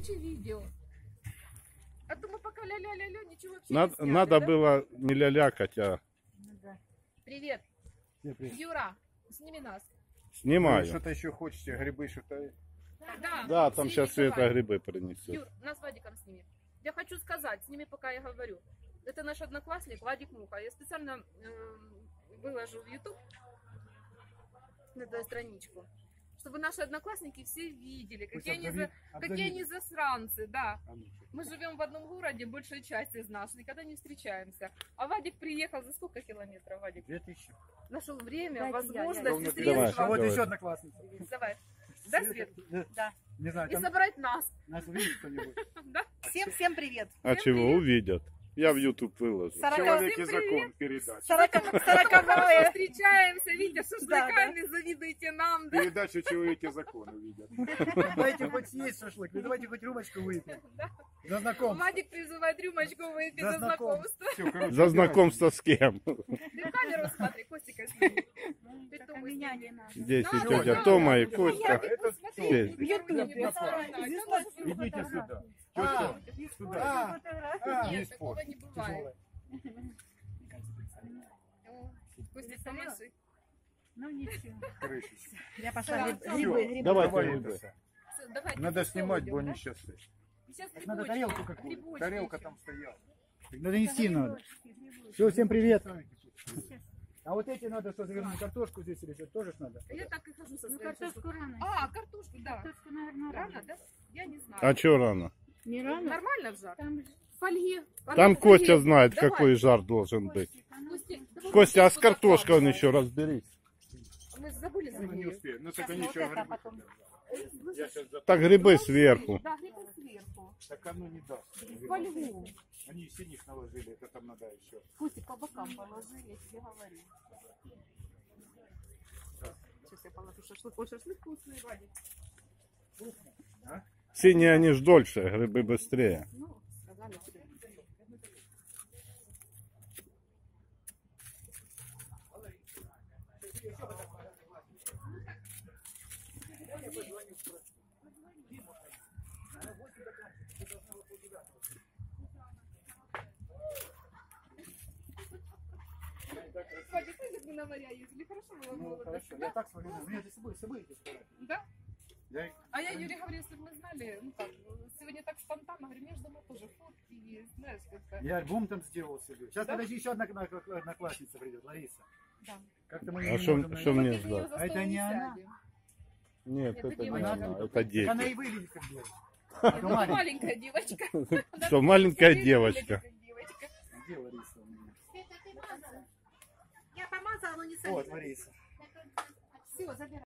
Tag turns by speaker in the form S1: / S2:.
S1: Включи видео. А то мы пока ля-ля-ля-ля, ничего вообще
S2: Надо,
S1: не сняли,
S2: надо
S1: да?
S2: было не лялякать, а
S1: Привет,
S3: Всем привет.
S1: Юра, сними нас.
S2: снимаю.
S3: Что-то еще хочете, грибы что-то.
S1: Да,
S2: Да, там
S1: сними,
S2: сейчас Света
S1: давай.
S2: грибы принесет.
S1: Юр, нас Вадиком сними. Я хочу сказать, сними, пока я говорю. Это наш одноклассник Вадик Муха. Я специально эм, выложу в YouTube на эту страничку, чтобы наши одноклассники все видели, какие они, за- какие они засранцы, да. Мы живем в одном городе, большая часть из нас, никогда не встречаемся. А Вадик приехал за сколько километров, Вадик?
S3: 2000.
S1: Нашел время, возможность,
S3: я-
S1: и
S3: Давай,
S1: средства.
S3: А вот
S2: Давай.
S3: еще одноклассница.
S1: Давай. Да, Свет?
S4: Да.
S3: Не знаю,
S1: И
S3: там
S1: собрать нас.
S3: нас увидит кто-нибудь.
S1: Да?
S4: Всем, всем привет.
S2: А чего увидят? Я в YouTube выложу.
S3: Человек и закон
S1: Хорошо
S4: Сороковое.
S1: встречаемся, видите, шашлыками, завидуйте нам, да?
S3: Передачу человек и закон увидят. Давайте хоть съесть шашлык, ну давайте хоть рюмочку выпьем.
S1: Да.
S3: За знакомство.
S1: Вадик призывает рюмочку выпить
S3: За
S1: за знакомство.
S2: За знакомство с кем?
S1: Ты камеру смотри, Костика сними.
S4: Не надо.
S2: Здесь и тетя Тома и
S1: да.
S2: Костя. Здесь.
S3: Идите
S1: да.
S3: сюда.
S1: А,
S4: Сюда.
S3: А,
S1: Нет,
S3: есть
S1: такого не бывает. Костик, помаши.
S4: Ну ничего.
S3: Крышечка.
S4: Я пошла грибы,
S3: Давай
S2: грибы.
S3: Надо снимать, бо они сейчас.
S1: Сейчас
S3: Надо тарелку какую.
S1: грибочки
S3: Тарелка там стояла. Надо нести надо. Все, всем привет. А вот эти надо что, завернуть картошку здесь или что, тоже надо?
S1: Я так и хожу со
S4: Ну
S1: своим
S4: картошку рано.
S1: А, картошку, да.
S4: Картошку, наверное,
S1: Рано,
S4: рано.
S1: да? Я не знаю.
S2: А чё рано?
S4: Не рано?
S1: Нормально в жар?
S4: Там
S1: Фольги.
S2: Там
S1: Фольги.
S2: Костя знает,
S1: Давай.
S2: какой жар должен быть.
S4: А
S1: Костя,
S2: Костя, а с картошкой он еще разберись.
S1: Мы забыли за
S3: не успею. Ну,
S4: вот
S3: ничего
S4: а
S3: грибы.
S4: потом.
S3: Я за...
S2: Так грибы сверху.
S1: Да, грибы сверху.
S3: Так оно не даст.
S1: Фольгу.
S3: Они синих наложили, это там надо еще.
S1: Костик по бокам положи, я тебе говорю. Сейчас я положу шашлык. Ой, шашлык вкусный, Вадик.
S2: Синие они ж дольше, грибы быстрее.
S1: Ты на ездили, хорошо было
S3: Ну, хорошо. Я так смотрю. Ну, я с собой, собой.
S1: Да?
S3: Я...
S1: А я Юре говорю, если бы мы знали, ну как, сегодня так спонтанно, говорю, между дома тоже фотки есть, знаешь, как-то.
S3: я альбом там сделал себе. Сейчас,
S1: Да?
S3: подожди, еще одна одноклассница придет, Лариса.
S1: Да.
S3: Как-то мы
S2: А шо
S3: найти.
S2: мне ждать?
S3: А это не она?
S2: Нет,
S1: Это
S2: это не она, это
S3: Так она и
S2: дети.
S3: выглядит как девочка. Это маленькая.
S1: девочка.
S2: Что, маленькая
S1: девочка.
S3: Где Лариса у меня?
S4: Я помазала, но не
S3: Вот Лариса.
S1: Все, забирай.